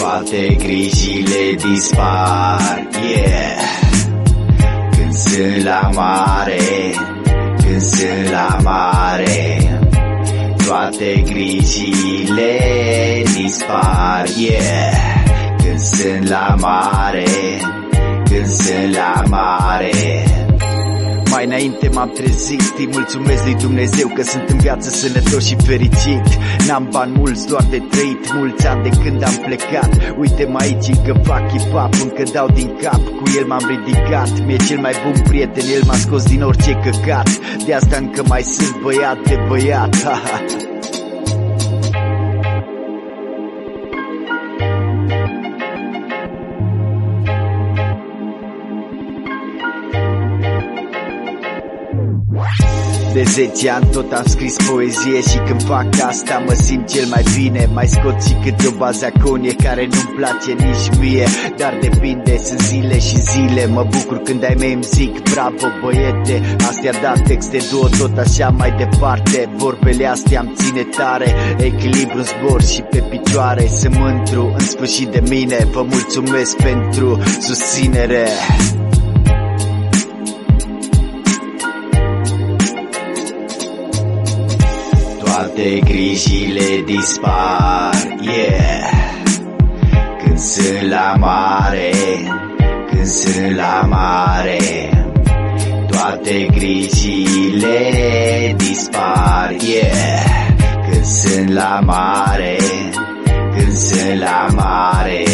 Toate grijile dispar, yeah. Când sunt la mare, când sunt la mare Toate grijile dispar, yeah. Când sunt la mare, când sunt la mare mai înainte m-am trezit Îi mulțumesc lui Dumnezeu că sunt în viață sănătos și fericit. N-am bani mulți, doar de trăit Mulți ani de când am plecat. Uite-mă aici încă fac hip-hop Încă dau din cap, cu el m-am ridicat Mi-e cel mai bun prieten, el m-a scos din orice căcat. De asta încă mai sunt băiat de băiat ha, ha. De 10 ani tot am scris poezie și când fac asta mă simt cel mai bine. Mai scot și câte o bazaconie care nu-mi place nici mie. Dar depinde, sunt zile și zile. Mă bucur când ai mei îmi zic bravo băiete Astea da texte două tot așa mai departe. Vorbele astea am ține tare. Echilibru în zbor și pe picioare. Sunt mândru în sfârșit de mine. Vă mulțumesc pentru susținere Toate grijile dispar, yeah. Când sunt la mare, când sunt la mare Toate grijile dispar, yeah. Când sunt la mare, când sunt la mare